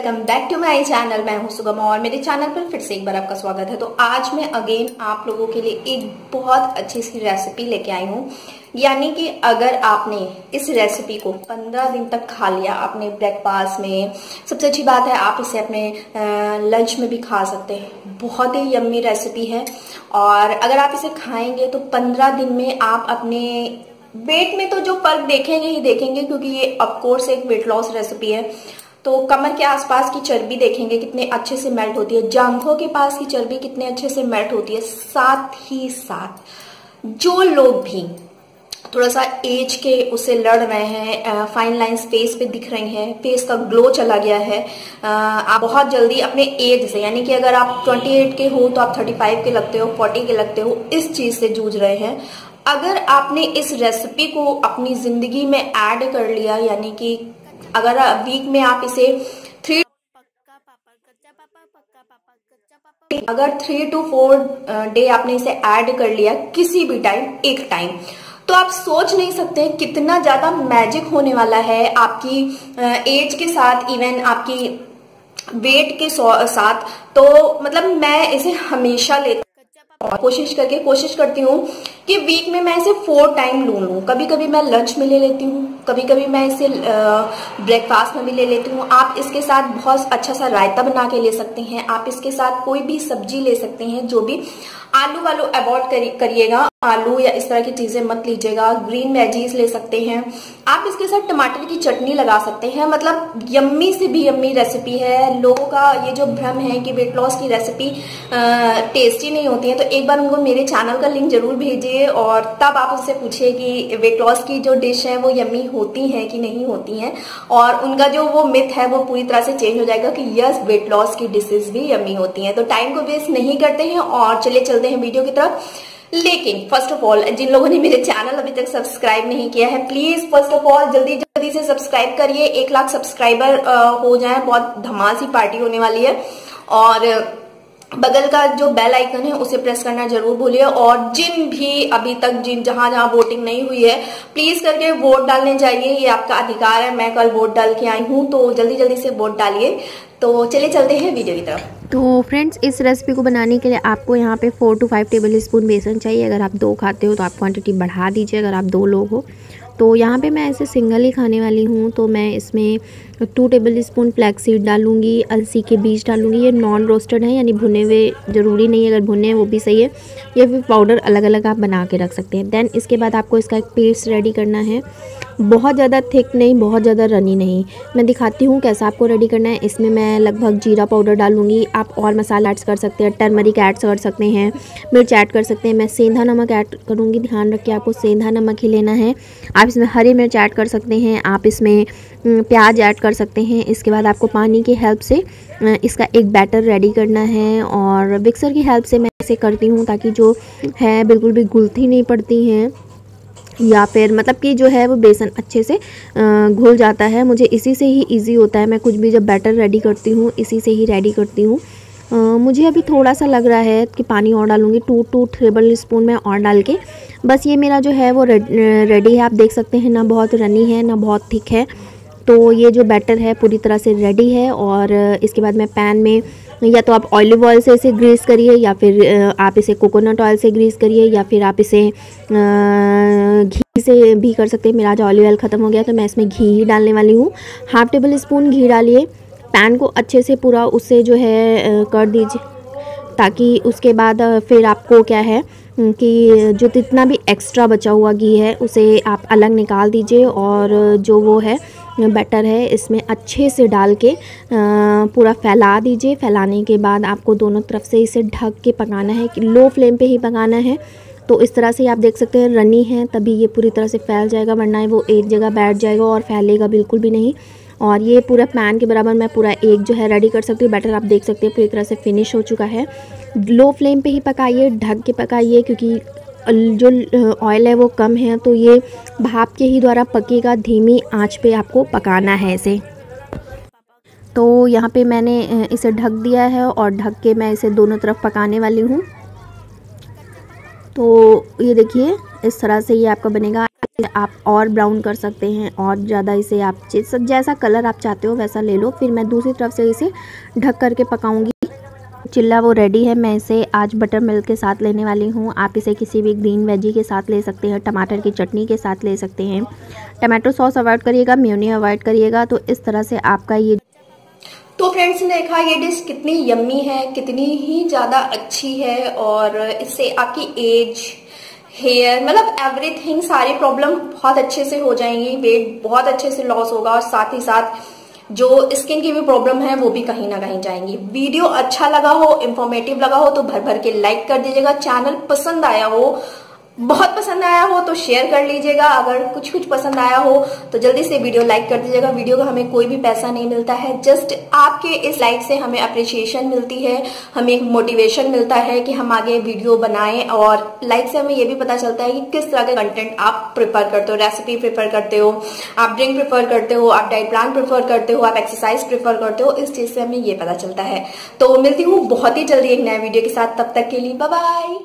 Welcome back to my channel. मैं हूँ सुगमा और मेरे चैनल पर फिर से एक बार आपका स्वागत है। तो आज मैं अगेन आप लोगों के लिए एक बहुत अच्छी सी रेसिपी लेके आई हूँ। यानी कि अगर आपने इस रेसिपी को 15 दिन तक खा लिया, अपने ब्रेकफास्ट में, सबसे अच्छी बात है आप इसे अपने लंच में भी खा सकते हैं। बहुत ही यम्मी रेसिपी है। और अगर आप इसे खाएँगे तो 15 दिन में आप अपने वेट में तो जो फ़र्क देखेंगे ही देखेंगे, क्योंकि ये ऑफकोर्स एक वेट लॉस रेसिपी है। तो कमर के आसपास की चर्बी देखेंगे, कितने अच्छे से मेल्ट होती है। जांघों के पास की चर्बी कितने अच्छे से मेल्ट होती है। साथ ही साथ, जो लोग भी थोड़ा सा एज के उसे लड़ रहे हैं फाइन लाइंस फेस पे दिख रही हैं फेस का ग्लो चला गया है आप बहुत जल्दी अपने एज से, यानी कि अगर आप 28 के हो तो आप 35 के लगते हो 40 के लगते हो, इस चीज़ से जूझ रहे हैं। अगर आपने इस रेसिपी को अपनी ज़िंदगी में ऐड कर लिया, यानी कि अगर वीक में आप इसे थ्री अगर थ्री टू फोर डे आपने इसे ऐड कर लिया किसी भी टाइम एक टाइम तो आप सोच नहीं सकते कितना ज़्यादा मैजिक होने वाला है आपकी एज के साथ इवन आपकी वेट के साथ। तो मतलब मैं इसे हमेशा लेती कोशिश करके कोशिश करती हूँ कि वीक में मैं इसे फोर टाइम लू। लूँ कभी कभी मैं लंच में ले लेती हूँ। कभी कभी मैं इसे ब्रेकफास्ट में भी ले लेती हूँ। आप इसके साथ बहुत अच्छा सा रायता बना के ले सकते हैं। आप इसके साथ कोई भी सब्ज़ी ले सकते हैं जो भी आलू वालू अवॉइड करिएगा। आलू या इस तरह की चीज़ें मत लीजिएगा। ग्रीन वेजीज ले सकते हैं। आप इसके साथ टमाटर की चटनी लगा सकते हैं। मतलब यम्मी से भी यम्मी रेसिपी है। लोगों का ये जो भ्रम है कि वेट लॉस की रेसिपी टेस्टी नहीं होती है तो एक बार उनको मेरे चैनल का लिंक ज़रूर भेजिए और तब आप उससे पूछिए कि वेट लॉस की जो डिश है वो यम्मी होती है कि नहीं होती है, और उनका जो वो मिथ है वो पूरी तरह से चेंज हो जाएगा कि यस वेट लॉस की डिशेज भी यम्मी होती है। तो टाइम को वेस्ट नहीं करते हैं और चले चलते हैं वीडियो की तरफ़। लेकिन फ़र्स्ट ऑफ़ ऑल जिन लोगों ने मेरे चैनल अभी तक सब्सक्राइब नहीं किया है प्लीज़ फ़र्स्ट ऑफ़ ऑल जल्दी जल्दी से सब्सक्राइब करिए। एक लाख सब्सक्राइबर हो जाए, बहुत धमासी पार्टी होने वाली है। और बगल का जो बेल आइकन है, उसे प्रेस करना ज़रूर भूलिए। और जिन भी अभी तक जिन, जहाँ जहाँ वोटिंग नहीं हुई है प्लीज़ करके वोट डालने जाइए। ये आपका अधिकार है। मैं कल वोट डाल के आई हूँ तो जल्दी जल्दी से वोट डालिए। तो चलिए चलते हैं वीडियो की तरफ़। तो फ्रेंड्स इस रेसिपी को बनाने के लिए आपको यहाँ पे four to five tablespoon बेसन चाहिए। अगर आप दो खाते हो तो आप क्वांटिटी बढ़ा दीजिए। अगर आप दो लोग हो तो यहाँ पे मैं ऐसे सिंगल ही खाने वाली हूँ तो मैं इसमें two tablespoon flaxseed डालूँगी, अलसी के बीज डालूँगी। ये नॉन रोस्टेड है, यानी भुने हुए ज़रूरी नहीं है अगर भुने हैं वो भी सही है। या फिर पाउडर अलग अलग आप बना के रख सकते हैं। देन इसके बाद आपको इसका एक पेस्ट रेडी करना है। बहुत ज़्यादा थिक नहीं, बहुत ज़्यादा रनी नहीं। मैं दिखाती हूँ कैसा आपको रेडी करना है। इसमें मैं लगभग जीरा पाउडर डालूँगी आप और मसाला ऐड कर सकते हैं टर्मरिक ऐड्स कर सकते हैं, मिर्च ऐड कर सकते हैं। मैं सेंधा नमक ऐड करूँगी। ध्यान रखिए आपको सेंधा नमक ही लेना है। आप इसमें हरी मिर्च ऐड कर सकते हैं। आप इसमें प्याज ऐड कर सकते हैं। इसके बाद आपको पानी की हेल्प से इसका एक बैटर रेडी करना है और मिक्सर की हेल्प से मैं इसे करती हूँ ताकि जो है बिल्कुल भी गुलती नहीं पड़ती हैं। या फिर मतलब कि जो है वो बेसन अच्छे से घुल जाता है। मुझे इसी से ही इजी होता है। मैं कुछ भी जब बैटर रेडी करती हूँ, इसी से ही रेडी करती हूँ। मुझे अभी थोड़ा सा लग रहा है कि पानी और डालूँगी। टू टू टेबल स्पून में और डाल के। बस ये मेरा जो है वो रेडी है। आप देख सकते हैं ना बहुत रनी है, ना बहुत थिक है। तो ये जो बैटर है पूरी तरह से रेडी है और इसके बाद मैं पैन में या तो आप ऑलिव ऑयल से इसे ग्रीस करिए, या फिर आप इसे कोकोनट ऑयल से ग्रीस करिए, या फिर आप इसे घी से भी कर सकते हैं। मेरा आज ऑलिव ऑयल ख़त्म हो गया तो मैं इसमें घी ही डालने वाली हूँ। हाफ़ टेबल स्पून घी डालिए। पैन को अच्छे से पूरा उससे जो है कर दीजिए, ताकि उसके बाद फिर आपको क्या है कि जो जितना भी एक्स्ट्रा बचा हुआ घी है, उसे आप अलग निकाल दीजिए, और जो वो है बैटर है। इसमें अच्छे से डाल के पूरा फैला दीजिए। फैलाने के बाद आपको दोनों तरफ़ से इसे ढक के पकाना है। कि लो फ्लेम पे ही पकाना है। तो इस तरह से आप देख सकते हैं, रनी है, तभी ये पूरी तरह से फैल जाएगा, वरना वो एक जगह बैठ जाएगा और फैलेगा बिल्कुल भी नहीं। और ये पूरा पैन के बराबर मैं पूरा एक जो है रेडी कर सकती हूँ। बैटर आप देख सकते हैं, पूरी तरह से फिनिश हो चुका है। लो फ्लेम पे ही पकाइए, ढक के पकाइए, क्योंकि जो ऑयल है वो कम है तो ये भाप के ही द्वारा पकेगा, धीमी आँच पे आपको पकाना है इसे। तो यहाँ पे मैंने इसे ढक दिया है और ढक के मैं इसे दोनों तरफ़ पकाने वाली हूँ। तो ये देखिए, इस तरह से ये आपका बनेगा। आप और ब्राउन कर सकते हैं और ज़्यादा इसे आप जैसा कलर आप चाहते हो वैसा ले लो। फिर मैं दूसरी तरफ़ से इसे ढक करके पकाऊँगी। चिल्ला, वो रेडी है, मैं इसे आज बटर मिल्क के साथ लेने वाली हूँ। आप इसे किसी भी ग्रीन वेजी के साथ ले सकते हैं, टमाटर की चटनी के साथ ले सकते हैं। टमाटो सॉस अवॉइड करिएगा म्यूनी अवॉइड करिएगा तो इस तरह से आपका ये तो फ्रेंड्स ने देखा ये डिश कितनी यम्मी है, कितनी ही ज़्यादा अच्छी है, और इससे आपकी एज हेयर मतलब एवरीथिंग सारी प्रॉब्लम बहुत अच्छे से हो जाएँगी वेट बहुत अच्छे से लॉस होगा, और साथ ही साथ जो स्किन की भी प्रॉब्लम है, वो भी कहीं ना कहीं जाएँगी। वीडियो अच्छा लगा हो इन्फॉर्मेटिव लगा हो तो भर भर के लाइक कर दीजिएगा। चैनल पसंद आया हो बहुत पसंद आया हो तो शेयर कर लीजिएगा। अगर कुछ कुछ पसंद आया हो तो जल्दी से वीडियो लाइक कर दीजिएगा। वीडियो का हमें कोई भी पैसा नहीं मिलता है। जस्ट आपके इस लाइक से हमें अप्रिशिएशन मिलती है। हमें एक मोटिवेशन मिलता है कि हम आगे वीडियो बनाएँ और लाइक से हमें ये भी पता चलता है कि किस तरह का कंटेंट आप प्रिफर करते हो। रेसिपी प्रिफर करते हो, आप ड्रिंक प्रिफर करते हो, आप डाइट प्लान प्रिफर करते हो, आप एक्सरसाइज प्रिफर करते हो, इस चीज़ से हमें ये पता चलता है। तो मिलती हूँ बहुत ही जल्दी एक नए वीडियो के साथ। तब तक के लिए बाय